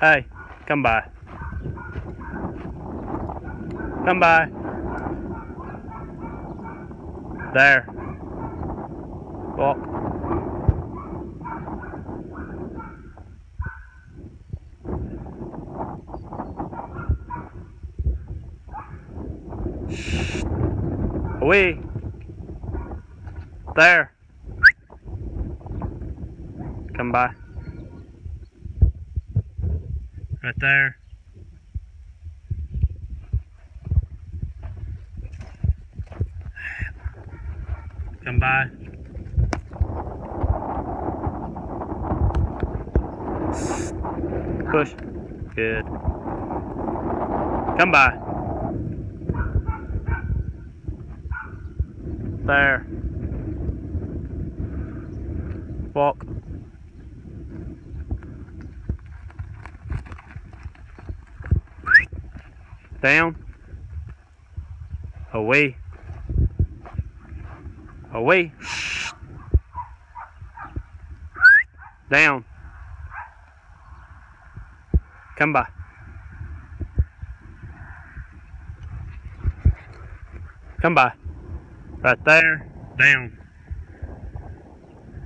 Hey, come by. Come by. There. Walk. Away. There. Come by. Right there. Come by. Push. Good. Come by. There. Walk. Down. Away. Away. Down. Come by. Come by. Right there. Down.